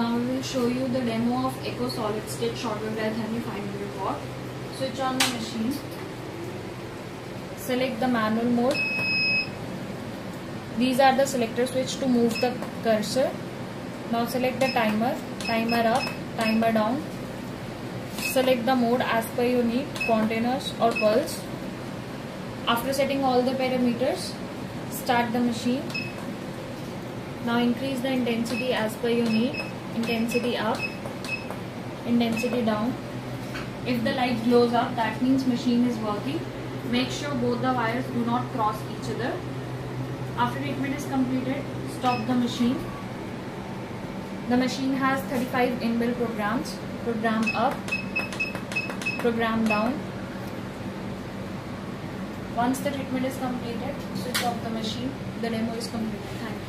now we will show you the demo of Eco Solid State Short Wave Diathermy 500 watt. Switch on the machine. Select the manual mode. These are the selector switch to move the cursor. Now select the timer, timer up, timer down. Select the mode as per your need, continuous or pulse. After setting all the parameters, start the machine. Now increase the intensity as per your need. Intensity up, intensity down. If the light glows up, that means machine is working. Make sure both the wires do not cross each other. After treatment is completed, stop the machine. The machine has 35 inbuilt programs. Program up, program down. Once the treatment is completed, switch off the machine. The demo is completed. Thank